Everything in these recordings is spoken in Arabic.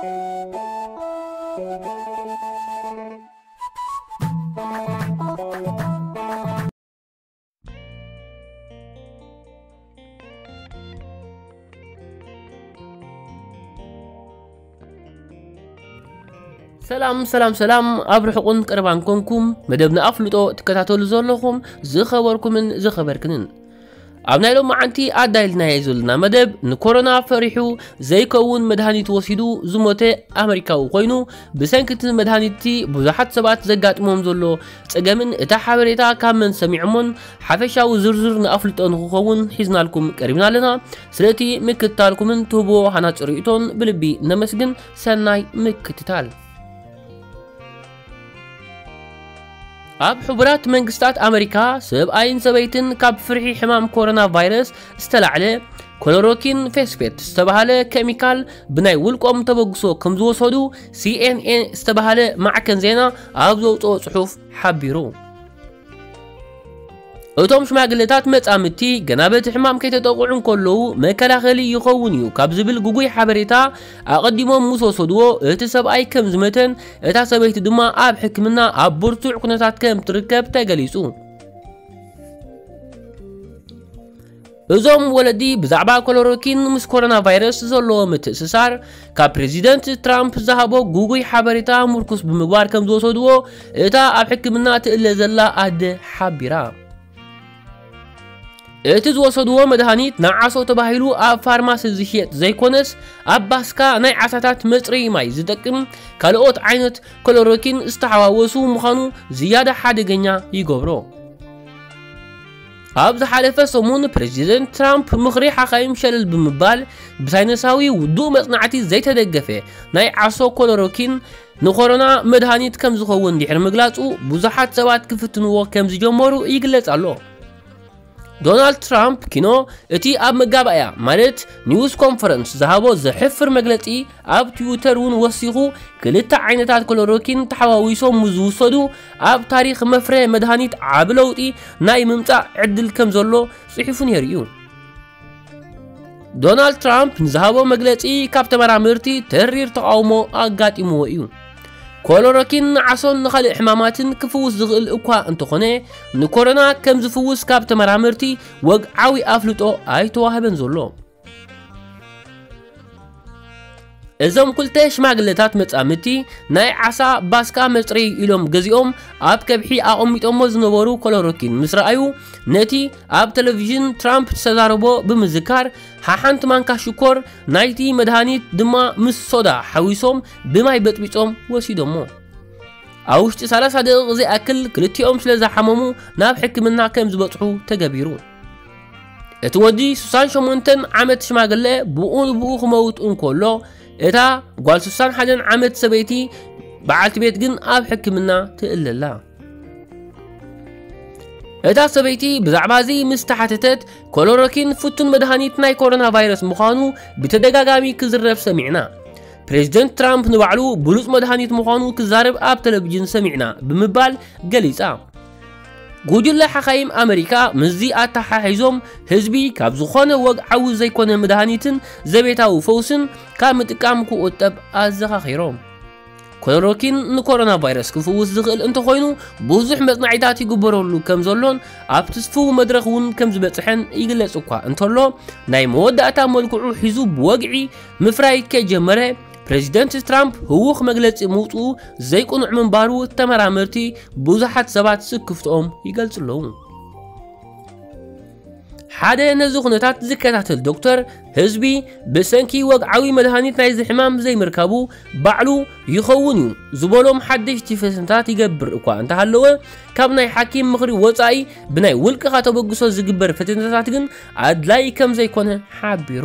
ሰላም ሰላም ሰላም ኣብ ርሑቕን ቅርባን ኮንኩም መደብና ኣፍልጦ ትከታተሉ ዘለኹም ዝኸበርኩምን ዝኸበርክንን ኣብናይ ሎም መዓንቲ ኣዳይልናየ ዘለና መደብ ንኮሮና ፈሪሑ ዘይከውን መድሃኒት ወሲዱ ዝሞተ ኣሜሪካዊ ኮይኑ ብሰንኪቲ መድሃኒትቲ ብዙሓት ሰባት ዘጋጥሞም ዘሎ ፀገምን እታ ሓበሬታ ካብ መን ሰሚዖሞን ሓፈሻዊ ዝርዝር ንኣፍልጦ ንክኸውን ሒዝናልኩም ቀሪብና ኣለና ስለቲ ምክትታልኩምን ትህብዎ ሃናፅርእቶን ብልቢ ነመስግን ሰናይ ምክትታል ኣብ ሕቡራት መንግስታት ኣሜሪካ ሰብኣይን ሰበይትን ካብ ፍርሒ ሕማም ኮሮና ቫይረስ ዝተላዕለ ኮሎሮኪን ፌስፌት ዝተባሃለ ኬሚካል ብናይ ውልቆም ተበግሶ ከም ዝወሰዱ ሲኤንኤን ዝተባሃለ ማዕከን ዜና ኣብ ዘውፅኦ ጽሑፍ ሓቢሩ እቶም ሽማግለታት መጻምድቲ ገና በቲ ሕማም ከይተጠቕዑ እንከለዉ መከላኸሊ ይኸውን እዩ ካብ ዝብል ጉጉይ ሓበሬታ ኣቐዲሞም ምስ ወሰድዎ እቲ ሰብኣይ ከም ዝመተን እታ ሰበይቲ ድማ ኣብ ሕክምና ኣብ ብርቱዕ ኩነታት ከም ትርከብ ተገሊጹ እዞም ወለዲ ብዛዕባ ኮሎሮኪን ምስ ኮሮና ቫይረስ ዘለዎ ምትእስሳር ካብ ፕሬዚደንት ትራምፕ ዝሃቦ ጉጉይ ሓበሬታ ምርኩስ ብምግባር ከም ዝወሰድዎ እታ ኣብ ሕክምና ትእለ ዘላ ኣደ ሓቢራ እቲ ዝወሰድዎ መድሃኒት ንዓሶ ተባሂሉ ኣብ ፋርማሲ ዝሽየጥ ዘይኮነስ ኣብ ባስካ ናይ ዓሳታት መፅረዪ ማይ ዝጠቅም ካልኦት ዓይነት ኮሎሮኪን ዝተሓዋወሱ ምዃኑ ዝያዳ ሓደገኛ ይገብሮ ኣብ ዝሓለፈ ሰሙን ፕሬዚደንት ትራምፕ ምኽሪ ሓኻይም ሸለል ብምባል ብሳይነሳዊ ውዱእ መፅናዕቲ ዘይተደገፈ ናይ ዓሶ ኮሎሮኪን ንኮሮና መድሃኒት ከም ዝኸውን ድሕሪ ምግላፁ ብዙሓት ሰባት ክፍትንዎ ከም ዝጀመሩ ይግለጽ ኣሎ ዶናልድ ትራምፕ ኪኖ እቲ ኣብ መጋባእያ ማለት ኒውስ ኮንፈረንስ ዝሃቦ ዝሕፍር መግለፂ ኣብ ትዊተር እውን ወሲኹ ክልተ ዓይነታት ክሎሮኪን ተሓዋዊሶም ዝውሰዱ ኣብ ታሪክ መፍረ መድሃኒት ዓብ ለውጢ ናይ ምምፃእ ዕድል ከም ዘሎ ፅሒፉ ነይሩ እዩ ዶናልድ ትራምፕ ንዝሃቦ መግለፂ ካብ ተመራምርቲ ተሪር ተቃውሞ ኣጋጢምዎ እዩ كولوراكين عصون نخل حمامات كفوز دغل اكوا انتخونا نكورونا كم زفوز كاب تمرامرتي وقعوي افلوتو اي توهبن زولو እዞም ክልተ ሽማግለታት መጻምድቲ ናይ ዓሳ ባስካ መፅረዪ ኢሎም ገዚኦም ኣብ ከብሒ ኣቐሚጦሞ ዝነበሩ ኮሎሮኪን ምስ ረኣዩ ነቲ ኣብ ቴሌቭዥን ትራምፕ ተዛረቦ ብምዝካር ሓሓንቲ ማንካ ሽኮር ናይቲ መድሃኒት ድማ ምስ ሶዳ ሓዊሶም ብማይ በጥቢጾም ወሲዶሞ ኣብ ውሽጢ 30 ደቂቕ ዘይኣክል ክልቲኦም ስለ ዝሓመሙ ናብ ሕክምና ከም ዝበፅሑ ተገቢሩ እቲ ወዲ 68 ዓመት ሽማግለ ብኡን ብኡ ክመውት እንከሎ እታ ጓል 61 ዓመት ሰበይቲ በዓልቲ ቤት ግን ኣብ ሕክምና ትእልላ እታ ሰበይቲ ብዛዕባ እዚ ምስ ተሓተተት ኮሎሮኪን ፍቱን መድሃኒት ናይ ኮሮና ቫይረስ ምዃኑ ብተደጋጋሚ ክዝረብ ሰሚዕና ፕሬዚደንት ትራምፕ ንባዕሉ ብሉፅ መድሃኒት ምዃኑ ክዛርብ ኣብ ቴሌቭዥን ሰሚዕና ብምባል ገሊጻ ጉጅለ ሓኻይም ኣሜሪካ ምዚ ኣተሓሒዞም ህዝቢ ካብ ዝኾነ ወግዓዊ ዘይኮነ መድሃኒትን ዘቤታዊ ፈውስን ካብ ምጥቃም ክቁጠብ ኣዘኻኺሮም ክሎሮኪን ንኮሮና ቫይረስ ክፍውስ ዝኽእል እንተኾይኑ ብዙሕ መፅናዕታት ይግበረሉ ከም ዘሎን ኣብቲ ስፍው መድረክ እውን ከም ዝበፅሐን ይግለጽ እኳ እንተሎ ናይ መወዳእታ መልክዑ ሒዙ ብወግዒ ምፍራይ ከጀመረ ፕሬዚደንት ትራምፕ ህውኽ መግለፂ ምውፅኡ ዘይቁኑዕ ምንባሩ ተመራምርቲ ብዙሓት ሰባት ስክፍትኦም ይገልጹ ኣለዉ ሓደ ነዚ ኩነታት ዝከታተል ዶክተር ህዝቢ ብሰንኪ ወግዓዊ መድሃኒት ናይዚ ሕማም ዘይምርካቡ ባዕሉ ይኸውን እዩ ዝበሎም ሓደሽቲ ፈስንታት ይገብር እኳ እንተሃለወ ካብ ናይ ሓኪም ምኽሪ ወፃኢ ብናይ ውልቅኻ ተበግሶ ዝግበር ፈትነታት ግን ኣድላይ ከም ዘይኮነ ሓቢሩ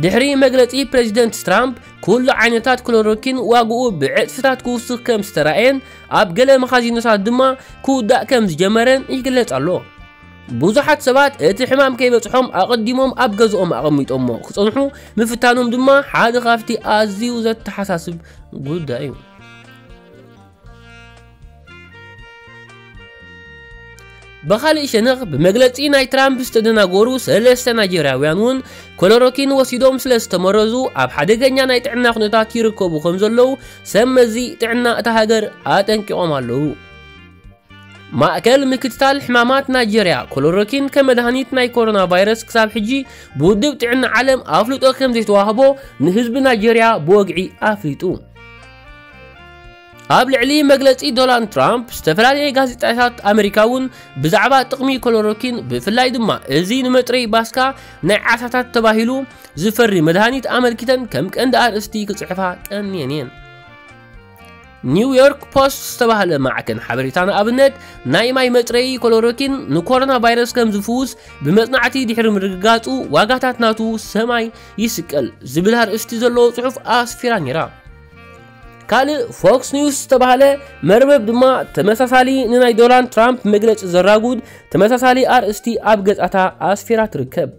دحري مجلتي برزيدنت ترامب كل عينتات كلوروكين واجو بعثرات كوسخ كم سترائن اب قلة مخازين صادمة كودا كم زجمرن يقلت الله بوزحات سبات اتي حمام كيف تحوم اقدمهم اب قزقهم اقميت امو خصوصنحو مفتانهم دمه حاد خافتي ازي وزت حساسب قود دائم بخالي شنق بمجلتي ناي ترامب استدناغورو سلسة ناجيراويان ون كولوروكين وسيدوم سلسة مرزو اب حدقنيا ناي تعنا خنطا كيركو بخمزلو سمزي تعنا اتهاجر آتنكي عمالو ማእከል ምክትታል ሕማማት ናይጀርያ ኮሎሮኪን ከመድሃኒት ናይ ኮሮና ቫይረስ ክሳብ ሕጂ ብውድብ ጥዕና ዓለም ኣፍልጦ ከም ዘይተዋህቦ ንህዝቢ ናይጀርያ ብወግዒ ኣፍሊጡ ኣብ ልዕሊ መግለፂ ዶናልድ ትራምፕ ዝተፈላለየ ጋዜጣታት ኣሜሪካ እውን ብዛዕባ ጥቕሚ ኮሎሮኪን ብፍላይ ድማ እዚ ንመጥረይ ባስካ ናይ ዓሳታት ተባሂሉ ዝፈሪ መድሃኒት ኣመልኪተን ከም ቀንዲ ኣርእስቲ ክፅሕፋ ቀንየን እየን ኒውዮርክ ፖስት ዝተባህለ ማዕከን ሓበሬታ ንኣብነት ናይ ማይ መጥረይ ኮሎሮኪን ንኮሮና ቫይረስ ከም ዝፍውስ ብመፅናዕቲ ድሕሪ ምርግጋፁ ዋጋታት ናቱ ሰማይ ይስቀል ዝብል ኣርእስቲ ዘለዎ ፅሑፍ ኣስፊራ ነይራ ካልእ ፎክስ ኒውስ ዝተባህለ መርበብ ድማ ተመሳሳሊ ንናይ ዶናልድ ትራምፕ መግለፂ ዘራጉድ ተመሳሳሊ ኣርእስቲ ኣብ ገጻታ ኣስፌራ ትርከብ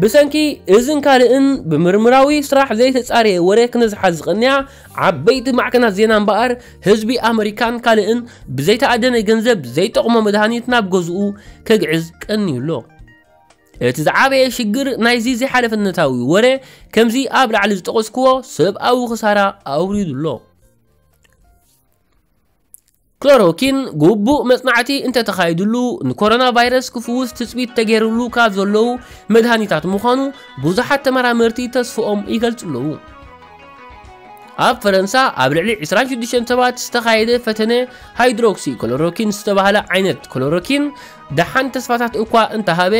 ብሰንኪ እዝን ካልእን ብምርምራዊ ስራሕ ዘይተጻረየ ወሬ ክነዝሓዝ ዝቕንያ ዓበይቲ ማዕከናት ዜና እምበኣር ህዝቢ ኣሜሪካን ካልእን ብዘይተኣደነ ገንዘብ ዘይጠቕሞ መድሃኒት ናብ ገዝኡ ከግዕዝ ቀኒዩ ኣሎ እቲ ዝዓበየ ሽግር ናይዚ ዘይሓለፍነታዊ ወሬ ከምዚ ኣብ ላዕሊ ዝጠቐስክዎ ሰብኣዊ ክሳራ ኣውሪዱሎ ክሎሮኪን ጉቡእ መፅናዕቲ እንተተኻይድሉ ንኮሮና ቫይረስ ክፍውስ ትፅቢት ተገይሩሉ ካብ ዘለዉ መድሃኒታት ምዃኑ ብዙሓት ተመራመርቲ ተስፍኦም ይገልጹ ኣለዉ ኣብ ፈረንሳ ኣብ ልዕሊ 26 ሰባት ዝተኻየደ ፈተነ ሃይድሮክሲ ኮሎሮኪን ዝተባህለ ዓይነት ኮሎሮኪን ደሓን ተስፋታት እኳ እንተሃበ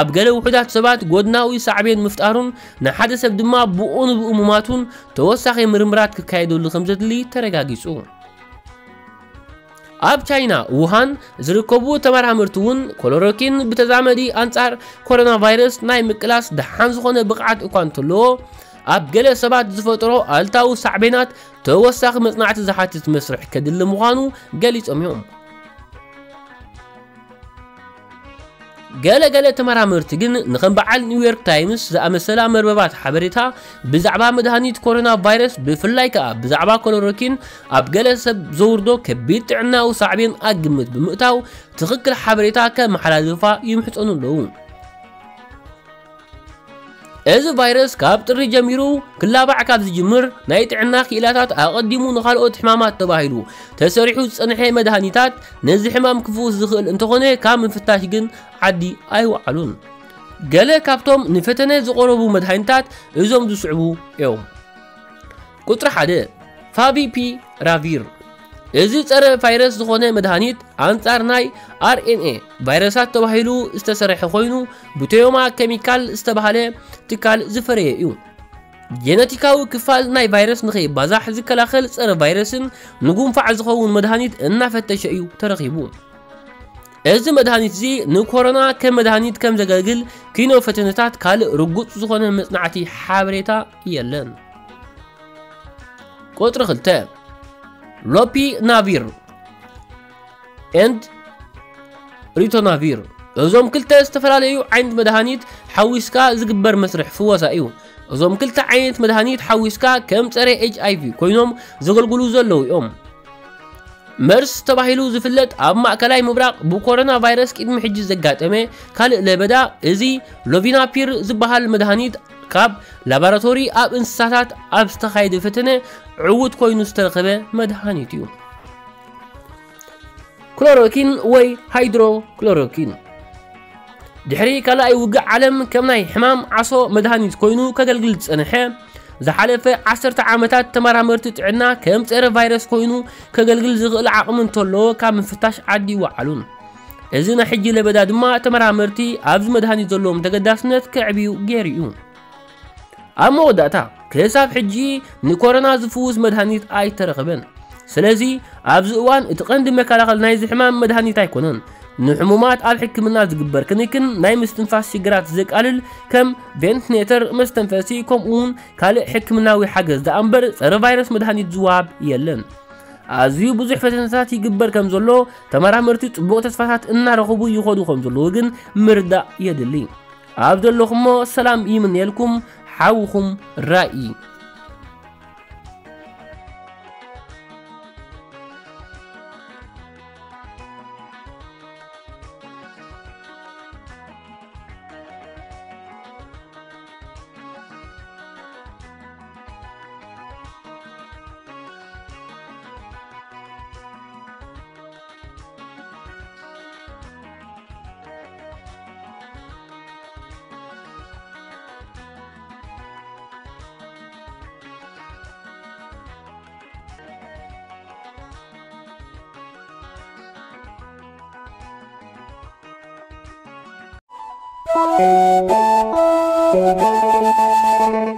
ኣብ ገለ ውሑዳት ሰባት ጎድናዊ ሳዕቤን ምፍጣሩን ንሓደ ሰብ ድማ ብኡን ብእሙማቱን ተወሳኺ ምርምራት ክካየደሉ ከም ዘድሊ ተረጋጊጹ ኣብ ቻይና ውሃን ዝርከቡ ተመራምርቲ እውን ኮሎሮኪን ብተዛመዲ ኣንጻር ኮሮና ቫይረስ ናይ ምቅላስ ደሓን ዝኾነ ብቕዓት እኳ እንተለዎ اب قلة سبات زفترو التاو سعبينات توسخ مصنعة زحات مسرح كدل مغانو قليت اميوم قلة قلة تمارا مرتقن نخن بعال نيويورك تايمز زا امسلا مربابات حبريتا بزعبا مدهانيت كورونا فيروس بفلايكا بزعبا كولوروكين اب قلة سب زوردو كبير تعناو سعبين اقمت بمؤتاو تخكل حبريتا كمحلا زفا يمحت انو لون إذا فيروس كاب تري جميرو كلا باع كاب زجمر نايت عنا خيلاتات أقدمو نخالقات حمامات تباهيلو تسريحو تسنحي مدهانيتات نزي حمام كفوس زخل انتخوني كام نفتاش جن عدي علون قال كابتوم نفتنة زقربو مدهانيتات إزوم دسعبو يوم قطر حدا فابي بي رافير إذا ترى فيروس زخونة مدهانيت عن ترناي RNA فيروسات تبهيلو استسرح خوينو بتيوما كيميكال استبهله تكال زفرية يو جيناتيكاو كفال ناي فيروس نخي بزاح زكلاخل ترى فيروس نقوم فعل زخون مدهانيت إن فتش يو ترقيبو إذا مدهانيت زي نكورونا كم مدهانيت كم زجاجل كينو فتنتات كال رجوت زخونة مصنعتي حابريتا يلن قطر خلتها لوبي نافيرو اند ريتو نافيرو እዞም ክልተ ዝተፈላለዩ ዓይነት መድሃኒት ሓዊስካ ዝግበር መስርሕ ፍወሳ እዩ እዞም ክልተ ዓይነት መድሃኒት ሓዊስካ ከም ፀረ ኤች ኣይቪ ኮይኖም ዘገልግሉ ዘለዉ እዮም መርስ ተባሂሉ ዝፍለጥ ኣብ ማእከላይ ምብራቅ ብኮሮና ቫይረስ ቅድሚ ሕጂ ዘጋጠመ ካልእ ለበዳ እዚ ሎቪናፒር ዝበሃል መድሃኒት ካብ ላቦራቶሪ ኣብ እንስሳታት ኣብ ዝተኻየደ ፍትነ ዕውት ኮይኑ ዝተረኸበ መድሃኒት እዩ ክሎሮኪን ወይ ሃይድሮክሎሮኪን ድሕሪ ካልኣይ ውግእ ዓለም ከም ናይ ሕማም ዓሶ መድሃኒት ኮይኑ ከገልግል ዝፀንሐ ዝሓለፈ 10 ዓመታት ተመራመርቲ ጥዕና ከም ፀረ ቫይረስ ኮይኑ ከገልግል ዝኽእል ዓቕሚ እንተለዎ ካብ ምፍታሽ ዓዲ ዋዓሉን እዚ ናይ ሕጂ ለበዳ ድማ ተመራመርቲ ኣብዚ መድሃኒት ዘለዎም ተገዳስነት ክዕብዩ ገይሩ እዩ ኣብ መወዳእታ ክሳብ ሕጂ ንኮሮና ዝፍውስ መድሃኒት ኣይተረኸበን ስለዚ ኣብዚ እዋን እቲ ቀንዲ መከላኸሊ ናይዚ ሕማም መድሃኒት ኣይኮነን ንሕሙማት ኣብ ሕክምና ዝግበር ክንክን ናይ ምስትንፋስ ሽግራት ዘቃልል ከም ቬንትኔተር መስተንፈሲ ከምኡውን ካልእ ሕክምናዊ ሓገዝ ዝኣምበር ፀረ ቫይረስ መድሃኒት ዝዋሃብ የለን ኣዝዩ ብዙሕ ፈተነታት ይግበር ከም ዘሎ ተመራመርቲ ፅቡቅ ተስፋታት እናረኸቡ ይኸዱ ከም ዘለዉ ግን ምርዳእ የድሊ ኣብ ዘለኹሞ ሰላም ይምንየልኩም حاوخم رأي Thank you.